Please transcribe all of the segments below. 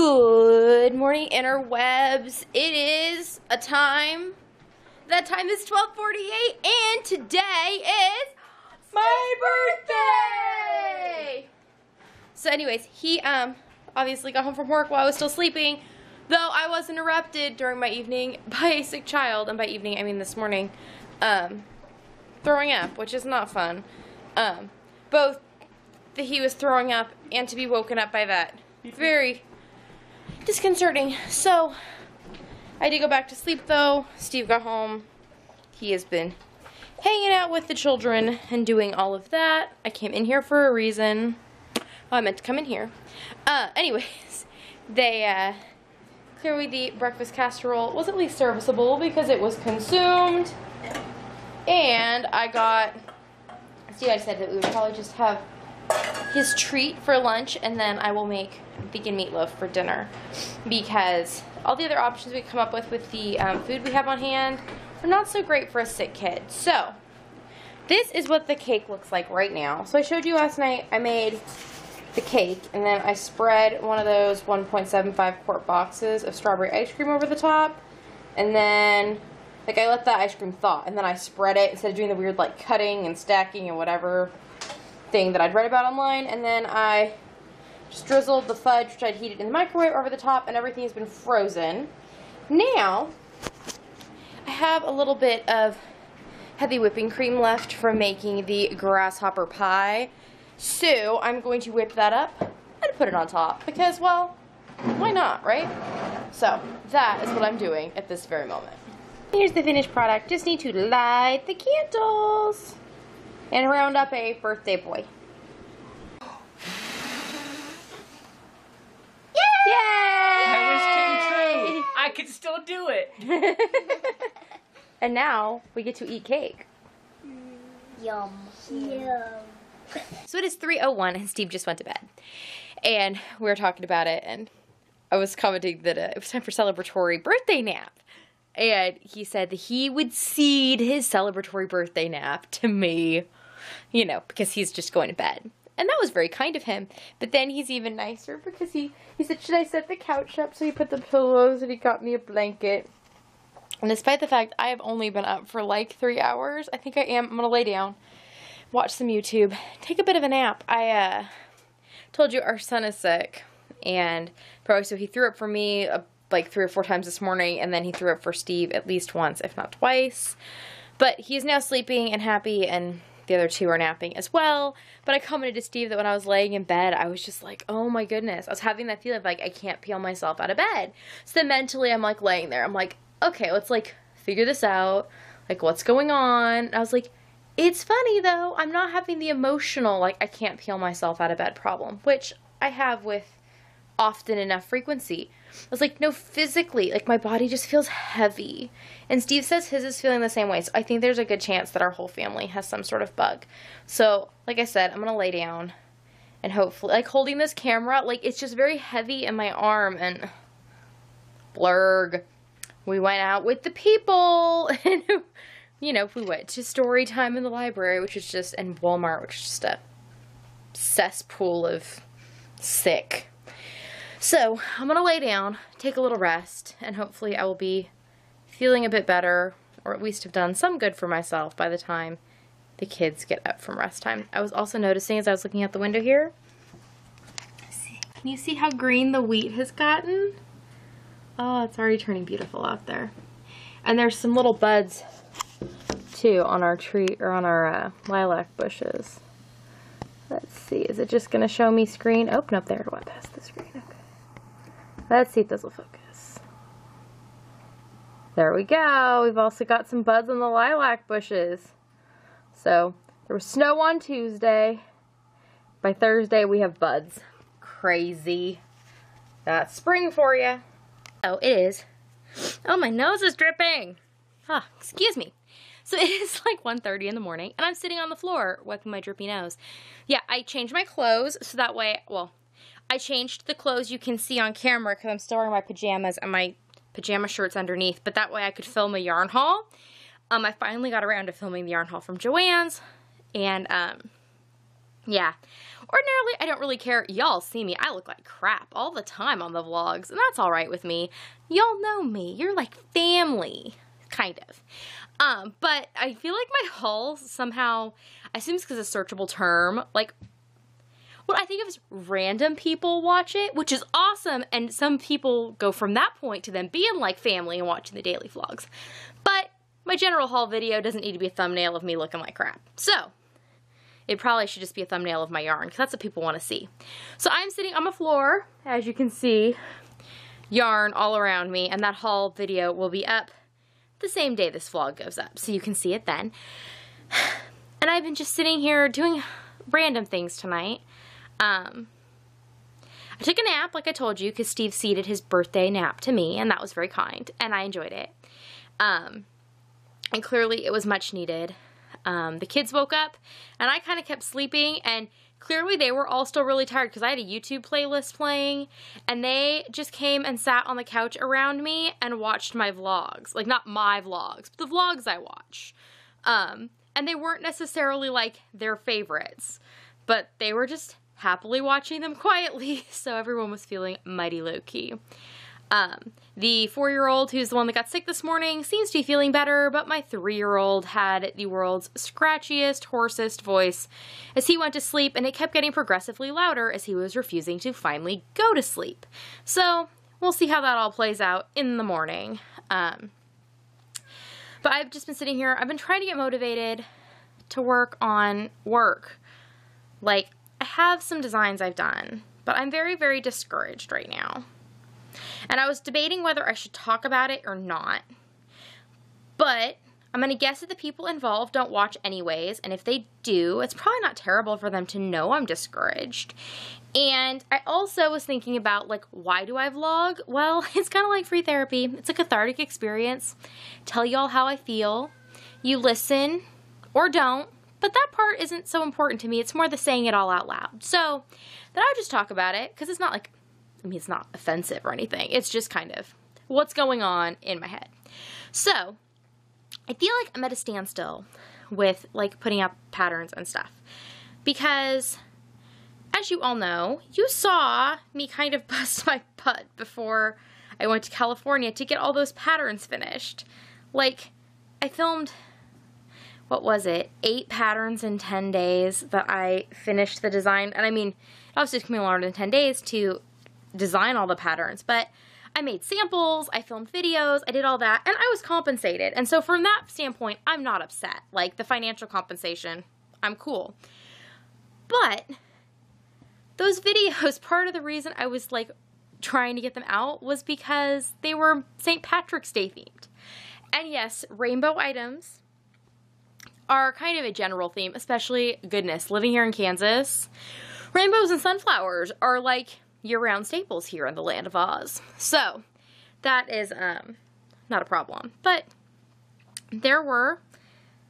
Good morning, interwebs. It is a time. That time is 12:48, and today is my birthday. So, anyways, he um obviously got home from work while I was still sleeping, though I was interrupted during my evening by a sick child, and by evening I mean this morning, um, throwing up, which is not fun. Um, both that he was throwing up and to be woken up by that. Very disconcerting. So, I did go back to sleep though. Steve got home. He has been hanging out with the children and doing all of that. I came in here for a reason. Oh, I meant to come in here. Uh, anyways, they, uh, clearly the breakfast casserole was at least serviceable because it was consumed. And I got, see, I said that we would probably just have his treat for lunch and then I will make vegan meatloaf for dinner because all the other options we come up with with the um, food we have on hand are not so great for a sick kid. So this is what the cake looks like right now. So I showed you last night I made the cake and then I spread one of those 1.75 quart boxes of strawberry ice cream over the top and then like I let that ice cream thaw and then I spread it instead of doing the weird like cutting and stacking and whatever thing that I'd read about online, and then I just drizzled the fudge, which I'd heated in the microwave over the top, and everything has been frozen. Now, I have a little bit of heavy whipping cream left from making the grasshopper pie. So, I'm going to whip that up and put it on top, because, well, why not, right? So, that is what I'm doing at this very moment. Here's the finished product. Just need to light the candles and round up a birthday boy. Yay! My wish came true. I could still do it. and now we get to eat cake. Yum. Yum. So it is 3.01 and Steve just went to bed. And we were talking about it and I was commenting that uh, it was time for celebratory birthday nap. And he said that he would cede his celebratory birthday nap to me, you know, because he's just going to bed. And that was very kind of him. But then he's even nicer because he, he said, Should I set the couch up? So he put the pillows and he got me a blanket. And despite the fact I have only been up for like three hours, I think I am. I'm going to lay down, watch some YouTube, take a bit of a nap. I uh, told you our son is sick. And probably so he threw up for me uh, like three or four times this morning. And then he threw up for Steve at least once, if not twice. But he's now sleeping and happy and the other two are napping as well. But I commented to Steve that when I was laying in bed, I was just like, oh my goodness. I was having that feeling of like, I can't peel myself out of bed. So then mentally, I'm like laying there. I'm like, okay, let's like figure this out. Like, what's going on? And I was like, it's funny though. I'm not having the emotional, like, I can't peel myself out of bed problem, which I have with often enough frequency. I was like, no, physically, like my body just feels heavy. And Steve says his is feeling the same way. So I think there's a good chance that our whole family has some sort of bug. So, like I said, I'm going to lay down and hopefully, like holding this camera, like it's just very heavy in my arm and blurg. We went out with the people and, you know, we went to story time in the library, which is just, and Walmart, which is just a cesspool of sick. So I'm going to lay down, take a little rest, and hopefully I will be feeling a bit better, or at least have done some good for myself by the time the kids get up from rest time. I was also noticing as I was looking out the window here, can you see how green the wheat has gotten? Oh, it's already turning beautiful out there. And there's some little buds too on our tree, or on our uh, lilac bushes. Let's see, is it just going to show me screen? Oh, nope, there it went past the screen. Let's see if this will focus. There we go. We've also got some buds on the lilac bushes. So, there was snow on Tuesday. By Thursday, we have buds. Crazy. That's spring for you. Oh, it is. Oh, my nose is dripping. Ah, excuse me. So it is like 1.30 in the morning, and I'm sitting on the floor wiping my drippy nose. Yeah, I changed my clothes, so that way, well, I changed the clothes you can see on camera because I'm still wearing my pajamas and my pajama shirts underneath, but that way I could film a yarn haul. Um, I finally got around to filming the yarn haul from Joann's, and um, Yeah. Ordinarily, I don't really care. Y'all see me. I look like crap all the time on the vlogs, and that's all right with me. Y'all know me. You're like family, kind of. Um, but I feel like my haul somehow, I assume it's because it's a searchable term, like what I think of is random people watch it, which is awesome, and some people go from that point to them being like family and watching the daily vlogs. But my general haul video doesn't need to be a thumbnail of me looking like crap. So, it probably should just be a thumbnail of my yarn, because that's what people want to see. So I'm sitting on the floor, as you can see, yarn all around me, and that haul video will be up the same day this vlog goes up, so you can see it then. And I've been just sitting here doing random things tonight. Um, I took a nap, like I told you, because Steve ceded his birthday nap to me, and that was very kind, and I enjoyed it. Um, and clearly it was much needed. Um, the kids woke up, and I kind of kept sleeping, and clearly they were all still really tired because I had a YouTube playlist playing, and they just came and sat on the couch around me and watched my vlogs. Like, not my vlogs, but the vlogs I watch. Um, and they weren't necessarily like their favorites, but they were just happily watching them quietly, so everyone was feeling mighty low key. Um, the four year old, who's the one that got sick this morning, seems to be feeling better, but my three year old had the world's scratchiest, hoarsest voice as he went to sleep, and it kept getting progressively louder as he was refusing to finally go to sleep. So, we'll see how that all plays out in the morning. Um, but I've just been sitting here, I've been trying to get motivated to work on work. Like, I have some designs I've done, but I'm very, very discouraged right now. And I was debating whether I should talk about it or not. But I'm going to guess that the people involved don't watch anyways, and if they do, it's probably not terrible for them to know I'm discouraged. And I also was thinking about, like, why do I vlog? Well, it's kind of like free therapy. It's a cathartic experience. Tell y'all how I feel. You listen or don't, but that part isn't so important to me. It's more the saying it all out loud. So then I would just talk about it because it's not like, I mean, it's not offensive or anything. It's just kind of what's going on in my head. So I feel like I'm at a standstill with like putting up patterns and stuff because as you all know, you saw me kind of bust my butt before I went to California to get all those patterns finished. Like, I filmed what was it, eight patterns in 10 days that I finished the design. And I mean, it obviously took me longer than 10 days to design all the patterns, but I made samples, I filmed videos, I did all that, and I was compensated. And so from that standpoint, I'm not upset. Like the financial compensation, I'm cool. But those videos, part of the reason I was like trying to get them out was because they were St. Patrick's Day themed. And yes, rainbow items are kind of a general theme, especially, goodness, living here in Kansas, rainbows and sunflowers are like year-round staples here in the land of Oz. So, that is um, not a problem. But there were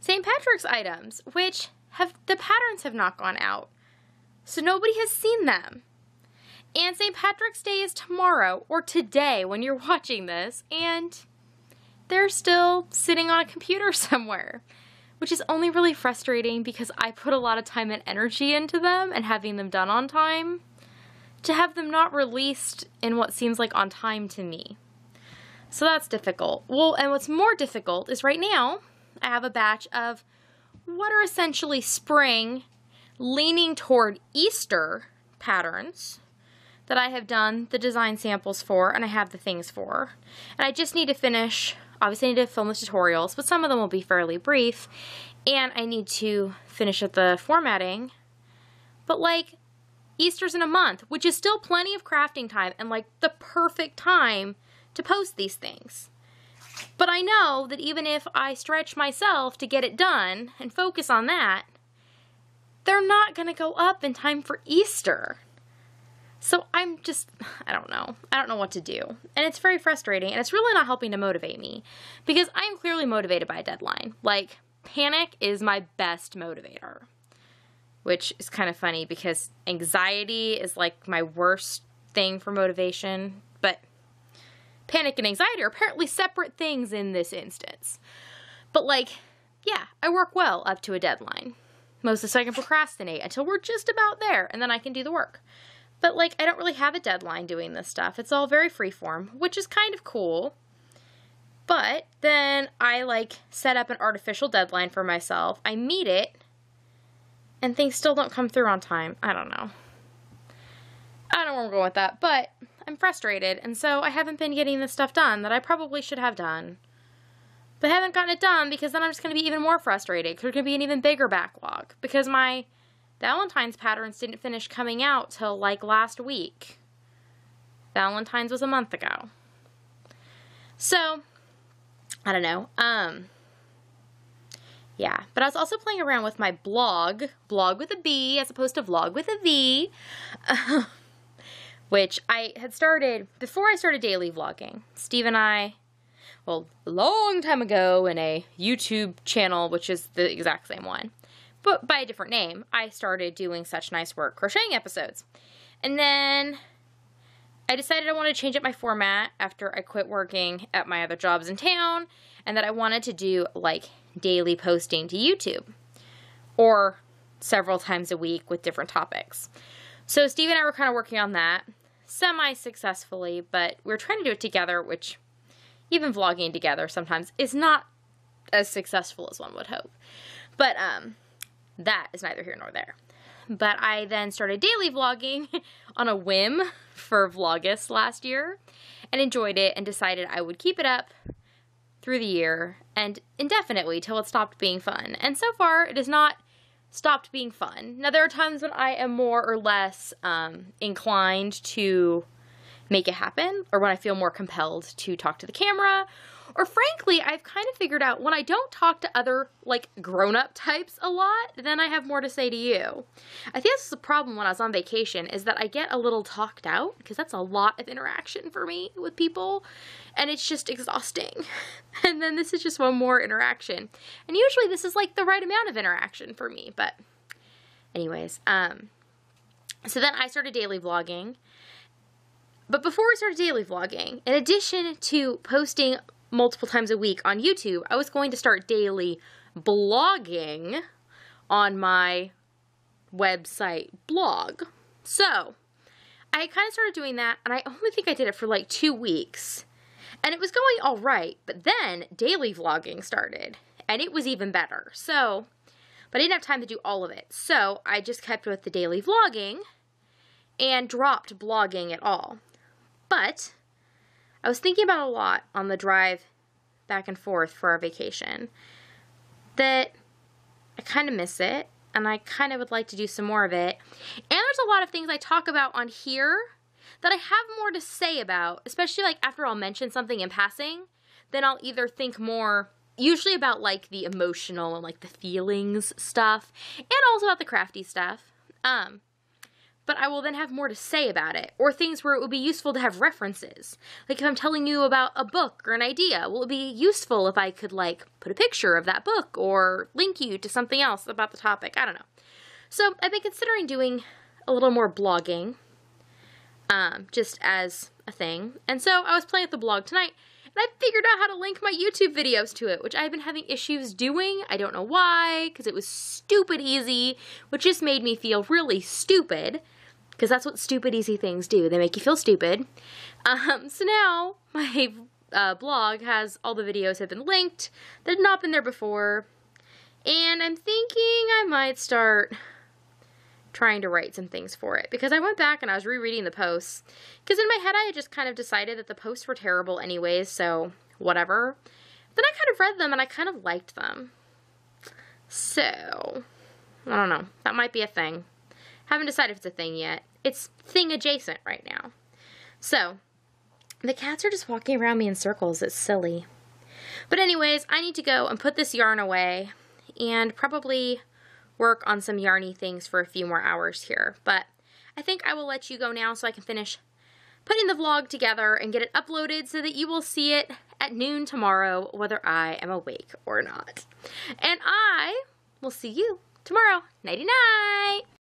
St. Patrick's items, which have, the patterns have not gone out. So nobody has seen them. And St. Patrick's Day is tomorrow, or today when you're watching this, and they're still sitting on a computer somewhere which is only really frustrating because I put a lot of time and energy into them and having them done on time to have them not released in what seems like on time to me. So that's difficult. Well, and what's more difficult is right now I have a batch of what are essentially spring leaning toward Easter patterns that I have done the design samples for and I have the things for. And I just need to finish Obviously I need to film the tutorials, but some of them will be fairly brief. And I need to finish up the formatting. But like, Easter's in a month, which is still plenty of crafting time and like the perfect time to post these things. But I know that even if I stretch myself to get it done and focus on that, they're not going to go up in time for Easter. So I'm just, I don't know. I don't know what to do. And it's very frustrating, and it's really not helping to motivate me because I'm clearly motivated by a deadline. Like, panic is my best motivator, which is kind of funny because anxiety is like my worst thing for motivation, but panic and anxiety are apparently separate things in this instance. But, like, yeah, I work well up to a deadline. Mostly so I can procrastinate until we're just about there and then I can do the work. But like I don't really have a deadline doing this stuff. It's all very freeform, which is kind of cool. But then I like set up an artificial deadline for myself. I meet it and things still don't come through on time. I don't know. I don't know where I'm going with that, but I'm frustrated, and so I haven't been getting the stuff done that I probably should have done. But I haven't gotten it done because then I'm just going to be even more frustrated. because There's going to be an even bigger backlog because my Valentine's patterns didn't finish coming out till like last week. Valentine's was a month ago. So, I don't know. Um, yeah, but I was also playing around with my blog, blog with a B as opposed to vlog with a V, which I had started before I started daily vlogging. Steve and I, well, a long time ago in a YouTube channel, which is the exact same one, but by a different name, I started doing such nice work crocheting episodes. And then I decided I wanted to change up my format after I quit working at my other jobs in town and that I wanted to do like daily posting to YouTube or several times a week with different topics. So Steve and I were kind of working on that semi successfully, but we are trying to do it together, which even vlogging together sometimes is not as successful as one would hope. But um, that is neither here nor there. But I then started daily vlogging on a whim for Vlogmas last year and enjoyed it and decided I would keep it up through the year and indefinitely till it stopped being fun. And so far, it has not stopped being fun. Now, there are times when I am more or less um, inclined to make it happen, or when I feel more compelled to talk to the camera, or frankly, I've kind of figured out when I don't talk to other like grown-up types a lot, then I have more to say to you. I think that's the problem when I was on vacation is that I get a little talked out because that's a lot of interaction for me with people and it's just exhausting. And then this is just one more interaction. And usually this is like the right amount of interaction for me, but anyways, um so then I started daily vlogging. But before I started daily vlogging, in addition to posting multiple times a week on YouTube, I was going to start daily blogging on my website blog. So, I kind of started doing that, and I only think I did it for like two weeks. And it was going all right, but then daily vlogging started, and it was even better. So, but I didn't have time to do all of it. So, I just kept with the daily vlogging and dropped blogging at all. But I was thinking about a lot on the drive back and forth for our vacation that I kind of miss it and I kind of would like to do some more of it. And there's a lot of things I talk about on here that I have more to say about, especially like after I'll mention something in passing, then I'll either think more usually about like the emotional and like the feelings stuff and also about the crafty stuff. Um but I will then have more to say about it, or things where it would be useful to have references. Like if I'm telling you about a book or an idea, will it be useful if I could like put a picture of that book or link you to something else about the topic? I don't know. So I've been considering doing a little more blogging, um, just as a thing. And so I was playing with the blog tonight, and I figured out how to link my YouTube videos to it, which I've been having issues doing. I don't know why, because it was stupid easy, which just made me feel really stupid because that's what stupid easy things do. They make you feel stupid. Um, so now my uh, blog has all the videos have been linked that had not been there before. And I'm thinking I might start trying to write some things for it because I went back and I was rereading the posts because in my head I had just kind of decided that the posts were terrible anyways, so whatever. Then I kind of read them and I kind of liked them. So, I don't know. That might be a thing. Haven't decided if it's a thing yet. It's thing adjacent right now. So, the cats are just walking around me in circles. It's silly. But anyways, I need to go and put this yarn away and probably work on some yarny things for a few more hours here. But I think I will let you go now so I can finish putting the vlog together and get it uploaded so that you will see it at noon tomorrow, whether I am awake or not. And I will see you tomorrow. Nighty night!